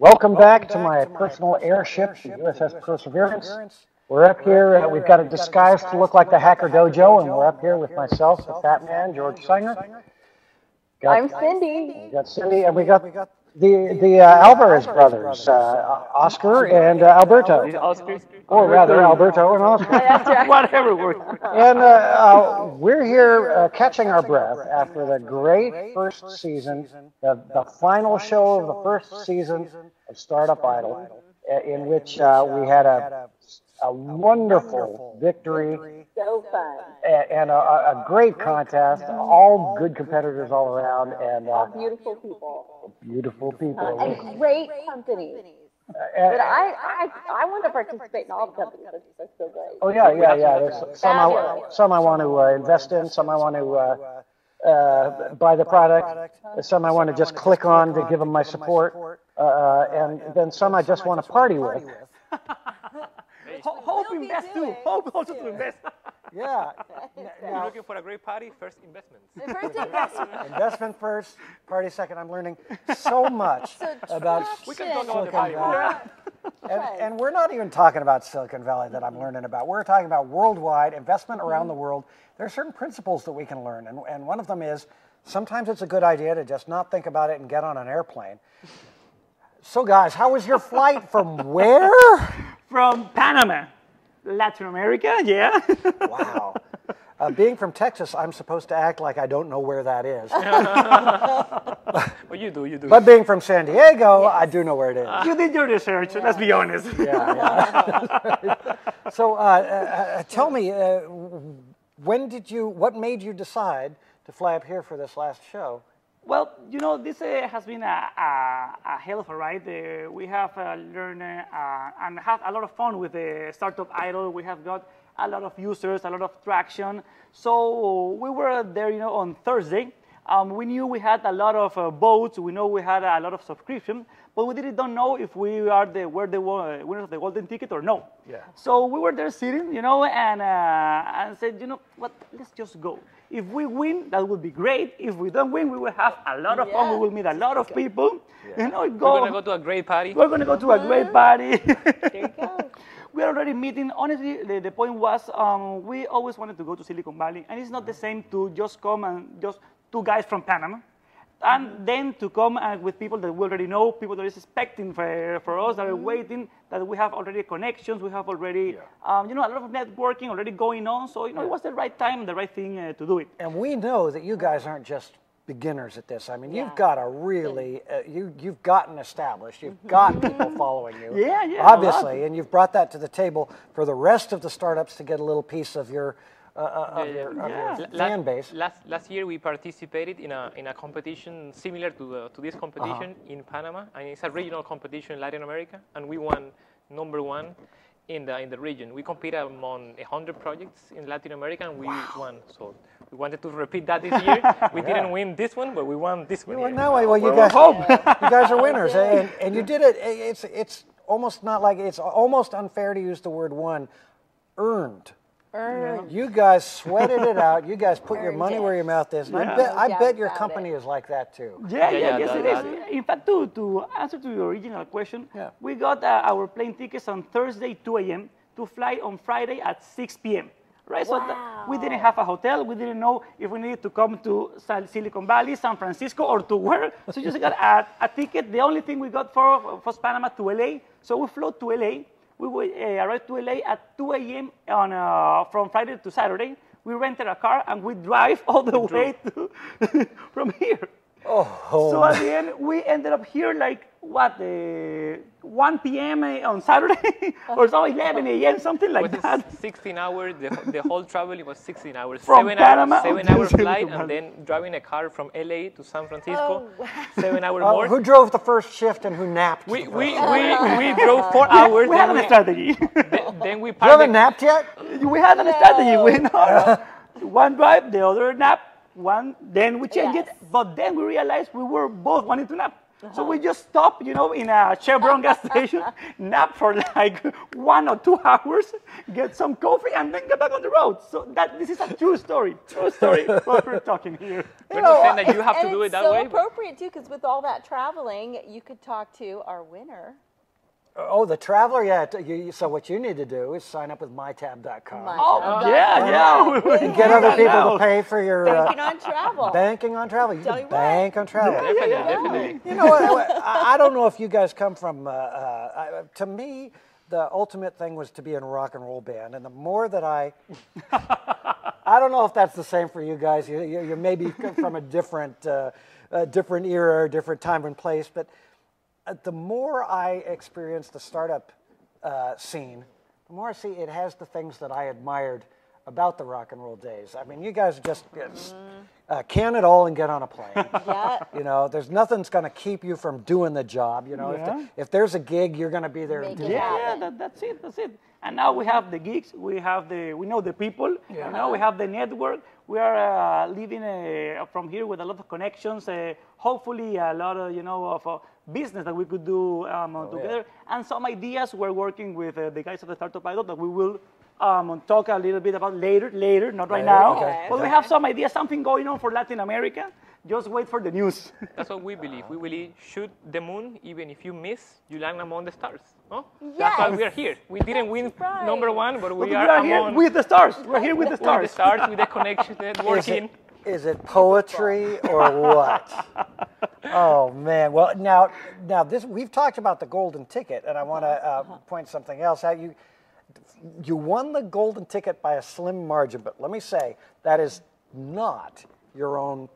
Welcome back to my personal airship, the USS Perseverance. We're up here, uh, we've got a disguise to look like the Hacker Dojo, and we're up here with myself, the Fat Man, George Sanger. Got, I'm Cindy. We got Cindy, and we got the the uh, Alvarez brothers, uh, Oscar and uh, Alberto. Or rather, Alberto and Oscar. Whatever works. And uh, uh, we're here uh, catching our breath after the great first season, the, the final show of the first season of Startup Idol, in which we had a a wonderful victory. So fun. And, a, a, great contest. All good competitors all around. And uh, all beautiful people. Beautiful people. Uh, and great companies. Uh, but I, I, I want to participate in all the companies. That's, so great. Oh yeah, yeah, yeah. There's some I, some I want to uh, invest in. Some I want to uh, uh, buy the product. Some I want to just click on to give them my support. Uh, and then some I just want to party with. Hope invest too. Hope also to invest. Yeah. You're looking for a great party, first investment. First investment. investment first, party second. I'm learning so much so about we can talk about Silicon Valley. And, and, we're not even talking about Silicon Valley that I'm learning about. We're talking about worldwide investment around the mm-hmm. world. There are certain principles that we can learn, and, and one of them is sometimes it's a good idea to just not think about it and get on an airplane. So, guys, how was your flight from where? From Panama, Latin America, yeah. wow. Uh, being from Texas, I'm supposed to act like I don't know where that is. well, you do, you do. But being from San Diego, yes. I do know where it is. You did your research, yeah. let's be honest. yeah, yeah. so uh, uh, uh, tell me, uh, when did you, what made you decide to fly up here for this last show? Well, you know, this uh, has been a, a, a, hell of a ride. Uh, we have uh, learned uh, and had a lot of fun with the Startup Idol. We have got a lot of users, a lot of traction. So we were there, you know, on Thursday. Um, we knew we had a lot of uh, votes. We know we had a lot of subscription, but we didn't don't know if we are the were the winners of the golden ticket or no. Yeah. So we were there sitting, you know, and uh, and said, you know what, let's just go. If we win, that would be great. If we don't win, we will have a lot of fun. We will meet a lot of people. Yeah. You know, go. We're gonna go to a great party. We're gonna go to a great party. there you go. we are already meeting. Honestly, the, the point was um, we always wanted to go to Silicon Valley, and it's not the same to just come and just two guys from Panama and then to come uh, with people that we already know, people that is expecting for, for us, that are waiting, that we have already connections, we have already, yeah. um, you know, a lot of networking already going on. So, you know, it was the right time, the right thing uh, to do it. And we know that you guys aren't just beginners at this. I mean, yeah. you've got a really, uh, you, you've gotten established. You've got people following you. Yeah, yeah. Obviously, and you've brought that to the table for the rest of the startups to get a little piece of your uh, uh, of, your, of your fan base. Last, last year we participated in a, in a competition similar to, the, to this competition -huh. in Panama, and it's a regional competition in Latin America, and we won number one in the, in the region. We competed among 100 projects in Latin America, and we wow. won. So we wanted to repeat that this year. We yeah. didn't win this one, but we won this one. Well, now, well, you guys, you guys are winners, and, and you did it. It's, it's almost not like, it's almost unfair to use the word won, earned Earned. You guys sweated it out. You guys put your money it. where your mouth is. And yeah. I bet, I bet your company it. is like that too. Yeah, yeah, yeah yes it is. In fact, to, to answer to your original question, yeah. we got uh, our plane tickets on Thursday 2 a.m. to fly on Friday at 6 p.m. Right, wow. so we didn't have a hotel. We didn't know if we needed to come to Silicon Valley, San Francisco, or to where. So we just got a, a ticket. The only thing we got for was Panama to LA. So we flew to LA we would uh, arrive to LA at 2 a.m. on uh, from Friday to Saturday. We rented a car and we drive all the way to, from here. Oh. So at the end, we ended up here like what, uh, 1 p.m. on Saturday or so 11 a.m. something like was that. 16 hours. The, the whole travel was 16 hours. From seven Panama hours, seven hour flight, and then driving a car from LA to San Francisco. Oh, Seven hours uh, more. Who drove the first shift and who napped? We we, we, we drove four hours. We had a strategy. Then, then we. You haven't napped yet? We had a strategy. We know. One drive, the other nap. One. Then we changed yes. it, but then we realized we were both wanting to nap. So we uh-huh. just stop, you know, in a Chevron gas station, nap for like one or two hours, get some coffee, and then get back on the road. So that this is a true story. True story. what we're talking here. We're not saying that you have to do it it's that so way. but- appropriate too, because with all that traveling, you could talk to our winner. Oh, the traveler, yeah. you- you- So what you need to do is sign up with mytab.com. My- Oh yeah, yeah. and get other people to pay for your uh, Banking on travel. banking on travel. You Tell can you what. bank on travel. Definitely, definitely. You know what? I, I don't know if you guys come from. Uh, uh, to me, the ultimate thing was to be in a rock and roll band, and the more that I, I don't know if that's the same for you guys. You, you, you maybe come from a different, uh, a different era, different time and place, but uh, the more I experience the startup uh, scene, the more I see it has the things that I admired about the rock and roll days. I mean, you guys just uh, can it all and get on a plane. Yeah. You know, there's nothing's going to keep you from doing the job. You know, if, the, if there's a gig, you're going to be there and do it it. Yeah, yeah, that, that's it, that's it. And now we have the gigs, we have the, we know the people, you know, we have the network. We are uh, living uh, from here with a lot of connections. Uh, hopefully, a lot of you know of uh, business that we could do um, Oh, together, and some ideas. We're working with uh, the guys of the Startup Idol that we will um, talk a little bit about later. Later, not right Later, now. okay, But we have some ideas, something going on for Latin America. Just wait for the news. That's what we believe. We believe shoot the moon, even if you miss, you land among the stars. No? Yes. That's why we are here. We didn't win right. number one, but we, But we are, are here with the stars. We're here with the stars. with the stars. stars, with the connection, Is networking. it, is it poetry or what? oh man! Well, now, now this we've talked about the golden ticket, and I want to uh, point something else out. You, you won the golden ticket by a slim margin, but let me say that is not your own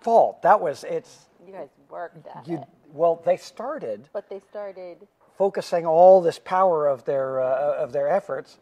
fault. That was it's You guys worked at you. it, Well, they started but they started. focusing all this power of their uh, of their efforts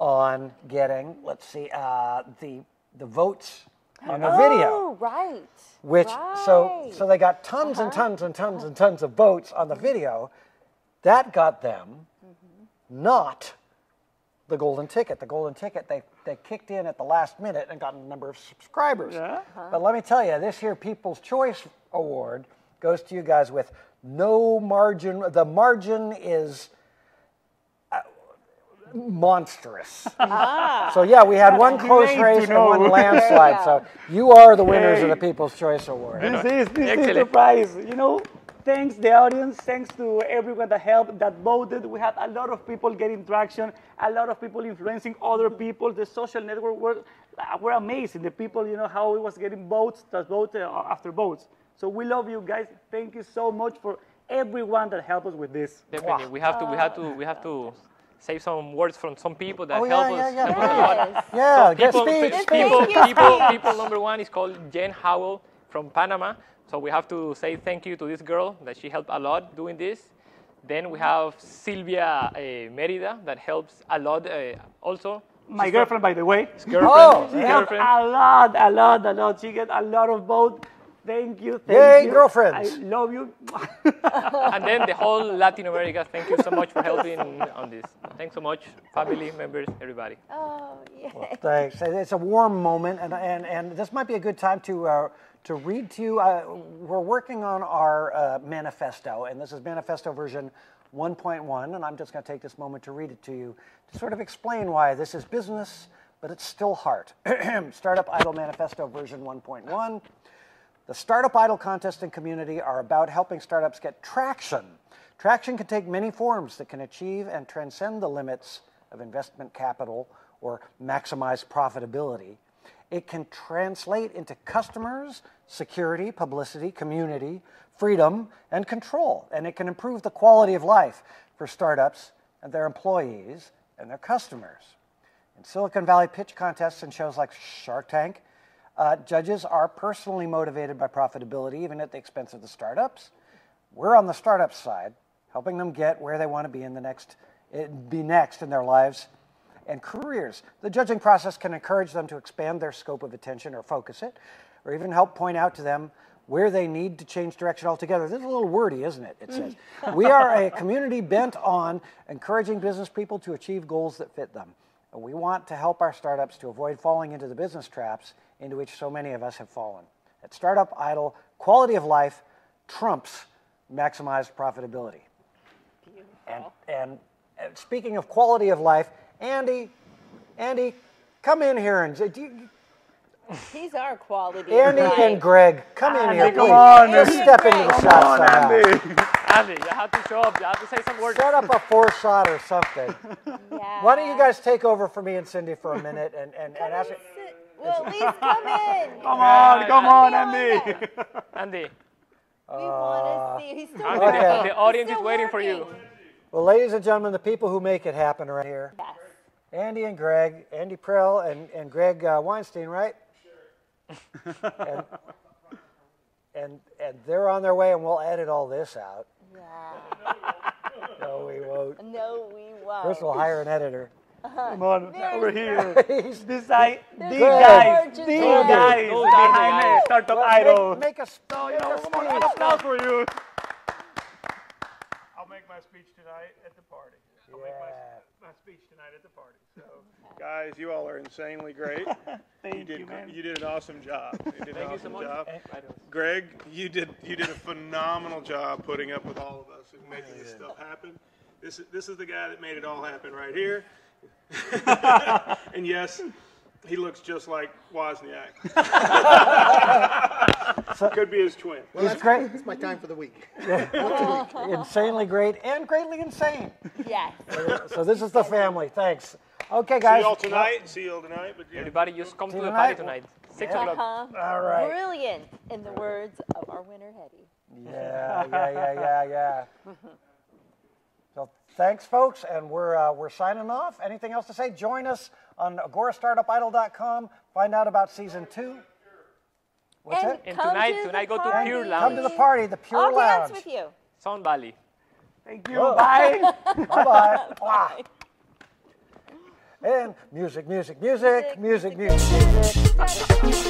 on getting, let's see, uh, the the votes on the video. Oh, right. Which so right. so they got tons and uh-huh. tons and tons and uh-huh. tons of votes on the video. That got them mm-hmm. not the golden ticket. The golden ticket they they kicked in at the last minute and got a number of subscribers. Yeah. Uh-huh. But let me tell you, this here People's Choice Award goes to you guys with no margin. The margin is monstrous. So yeah, we had one close race and one landslide. So you are the winners of the People's Choice Award. This is this is the Excellent. prize. You know, thanks the audience, thanks to everyone that helped, that voted. We had a lot of people getting traction, a lot of people influencing other people. The social network were uh, were amazing. The people, you know, how it was getting votes, that vote uh, after votes. So we love you guys. Thank you so much for everyone that helped us with this. Definitely, we have to, we have to, we have to say some words from some people that Oh, help yeah, us. yeah, yeah. help us a lot. Yes. Yeah, So get people, speech, speech. people, people, people number one is called Jen Howell from Panama. So we have to say thank you to this girl that she helped a lot doing this. Then we have Silvia uh, Merida that helps a lot uh, also. My She's girlfriend, by the way, Girlfriend, Oh, she yeah. helped girlfriend. a lot, a lot, a lot. She get a lot of votes. Thank you. Thank Yay, you. girlfriends. I love you. and then the whole Latin America. Thank you so much for helping on this. Thanks so much, family members, everybody. Oh, yeah. Thanks. It's a warm moment, and, and, and this might be a good time to, uh, to read to you. Uh, we're working on our uh, manifesto, and this is manifesto version 1.1, and I'm just going to take this moment to read it to you to sort of explain why this is business, but it's still heart. Startup Idol Manifesto version 1.1. The Startup Idol contest and community are about helping startups get traction. Traction can take many forms that can achieve and transcend the limits of investment capital or maximize profitability. It can translate into customers, security, publicity, community, freedom, and control. And it can improve the quality of life for startups and their employees and their customers. In Silicon Valley pitch contests and shows like Shark Tank, uh, judges are personally motivated by profitability, even at the expense of the startups. We're on the startup side, helping them get where they want to be in the next, eh, be next in their lives and careers. The judging process can encourage them to expand their scope of attention or focus it, or even help point out to them where they need to change direction altogether. This is a little wordy, isn't it? It says, We are a community bent on encouraging business people to achieve goals that fit them. And we want to help our startups to avoid falling into the business traps into which so many of us have fallen. At Startup Idol, quality of life trumps maximized profitability. And, and, and speaking of quality of life, Andy, Andy, come in here and do you, He's our quality. Andy of and. Greg, come in here, come on, Just Andy step into the Greg. shot Come on. Andy. Andy, you have to show up. You have to say some words. Set up a four shot or something. Yeah. Why don't you guys take over for me and Cindy for a minute and, and, and ask Sit- Well, at least come in. Come on, come on, Come on Andy. Andy, We want to see. He's still Andy, Okay. the, the audience He's is still waiting for you. Well, ladies and gentlemen, the people who make it happen right here, Yes. Andy and Greg, Andy Prell and, and Greg uh, Weinstein, right? and, and, and they're on their way, and we'll edit all this out. Yeah. No, we won't. No, we won't. First, we'll hire an editor. Uh-huh. Come on, There's over here. He's- This guy, these guys, these guys. guys Those behind guys. the startup Well, idol. Make, make a, s- oh, make you know, a come on, speech. applause for you. I'll make my speech tonight at the party. I'll make Yeah. My, my speech tonight at the party. So, guys, you all are insanely great. Thank You you, did, man. you did an awesome job. You did an Thank you so awesome much. job. Greg, you did you did a phenomenal job putting up with all of us and making this stuff happen. This is this is the guy that made it all happen right here. and yes, he looks just like Wozniak. Could be his twin. He's great, It's my time for the week. insanely great, and greatly insane. Yes. So this is the family. Thanks. Okay, guys. See guys. y'all tonight. See y'all tonight. But yeah. Everybody, just come to the party tonight. Six Yeah. o'clock. Uh-huh. All right. Brilliant, in the words of our winner, Hetty. Yeah, yeah, yeah, yeah, yeah. So thanks, folks, and we're uh, we're signing off. Anything else to say? Join us on agorastartupidol.com. Find out about season two. What's and it? And tonight- to the tonight go to party. Pure Come to the party, the Pure I'll Lounge. dance with you. Sound Valley. Thank you. Whoa. Bye. Bye bye. And music, music, music, music, music. music.